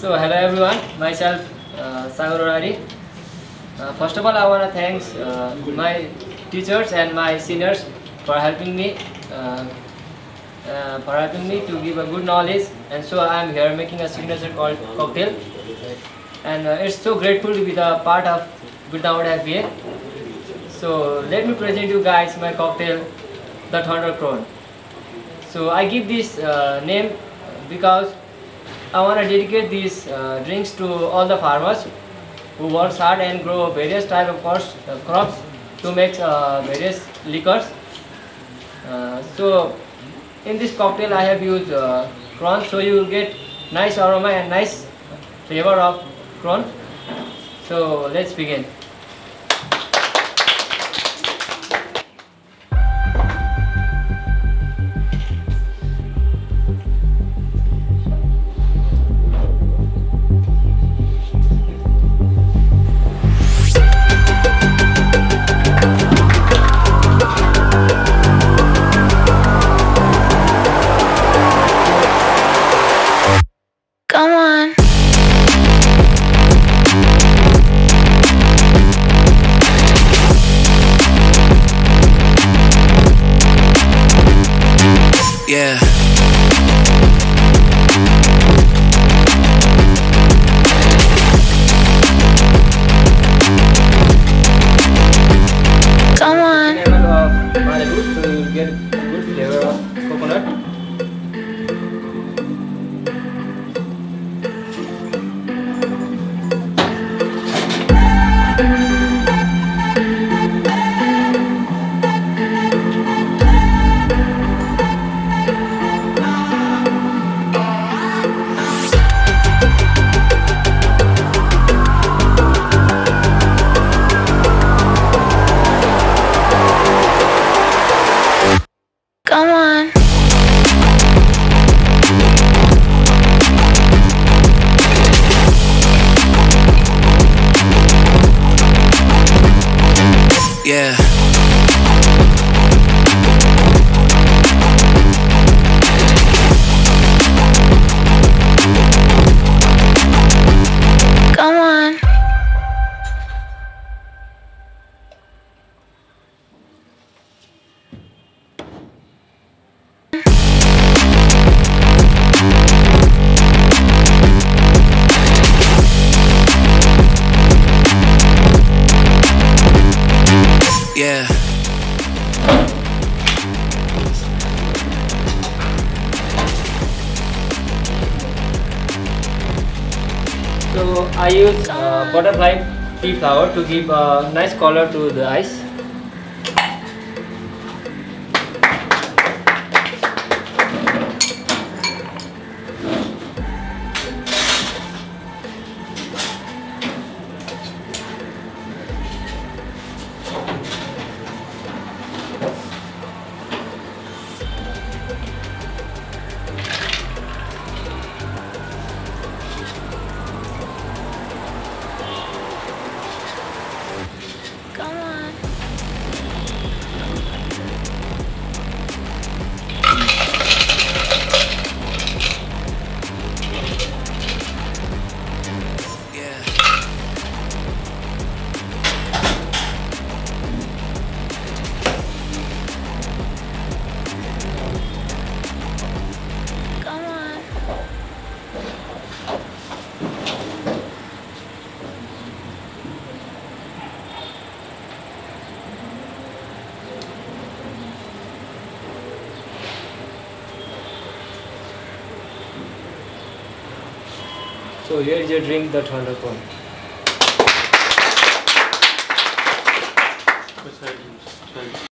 So hello everyone, myself uh, Sagar Orari. Uh, first of all, I want to thank uh, my teachers and my seniors for helping me, uh, uh, for helping me to give a good knowledge. And so I am here making a signature called cocktail. And uh, it's so grateful to be the part of Birtamode FBA. So let me present you guys my cocktail, the Thunder Corn. So I give this uh, name because I want to dedicate these uh, drinks to all the farmers who work hard and grow various type of crops, uh, crops to make uh, various liquors. Uh, so in this cocktail I have used uh, Crown so you will get nice aroma and nice flavor of Crown. So let's begin. Yeah. Yeah. Yeah. So I use uh, butterfly pea flower to give a nice color to the ice. So here is your drink, the thunder corn. Which side?